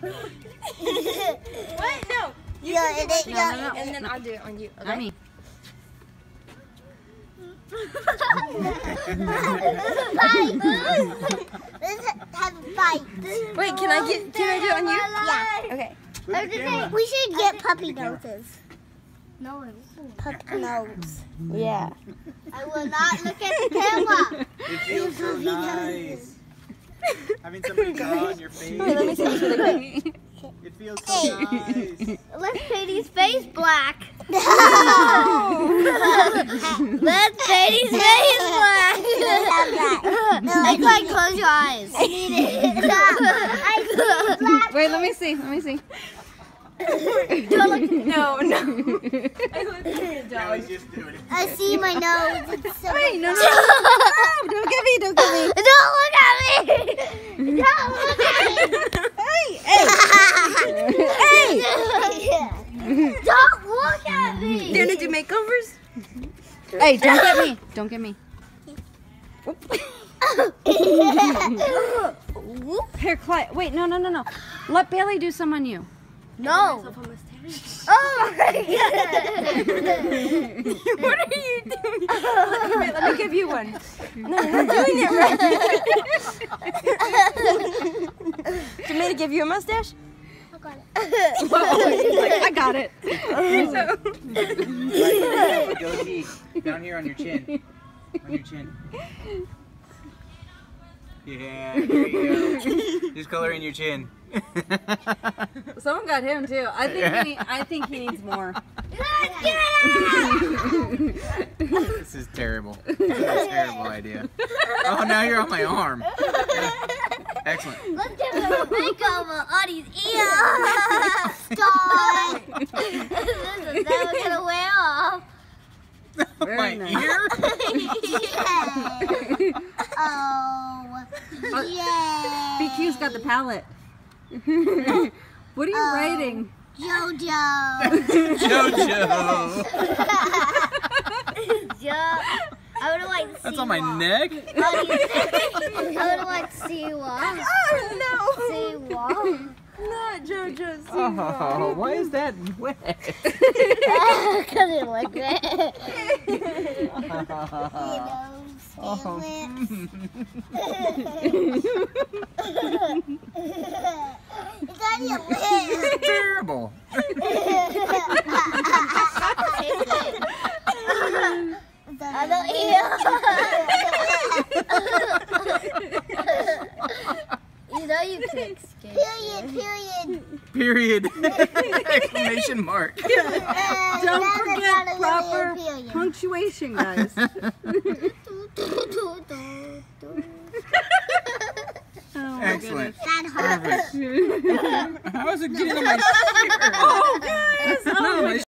What? No. You Yeah, can and do then- one yeah, thing, and then I'll do it on you. Okay? Not me. Fight. Let's have a fight. Wait, can I get? Can I do it on you? Yeah. Okay. I was gonna we should get puppy noses. No, puppy nose. Yeah. I will not look at the camera. It feels so nice. Having somebody draw on your face. Let me see this really quick. It feels so nice. Let's paint his face black. No. Let's paint his face black. I can't close your eyes. I need it. I see black. Wait, let me see. Let me see. No, no. I look like a dog. he's just doing it. I see my nose. It's so Wait, no, no, no, don't get me, don't get me. Don't look at me. Don't look at me. Hey, hey, hey! Don't look at me! You're gonna do makeovers? Hey, don't get me, don't get me. Here, Clyde. Wait, no, no, no, no. Let Bailey do some on you. no! Oh my what are you doing? Wait, let me give you one. No, you're doing it right. Do you want me to give you a mustache? I got it. Right, goatee. Down here on your chin. On your chin. Yeah, there you go. Just coloring your chin. Someone got him too. I think he, I think he needs more. Let's get it This is terrible. This is a terrible idea. Oh, now you're on my arm. Excellent. Let's give him a makeover on his ear! Stop! this is never gonna wear off. Very my nice. ear? yeah. Oh. Yay. BQ's got the palette. what are you Oh. writing? Jojo. Jojo. Jo- I would like to see That's on my one. neck? I would like to see one. Oh See one. no! Not JoJo. Oh, why is that wet? Because it looked good. You know, Oh. it's on your lips. It's terrible. I don't eat. you know you can escape. Period, period. Period. Exclamation mark. Don't forget proper punctuation, guys. Oh Excellent. That hurt. Perfect. How is it getting on my shirt? Oh, guys! No, oh oh, my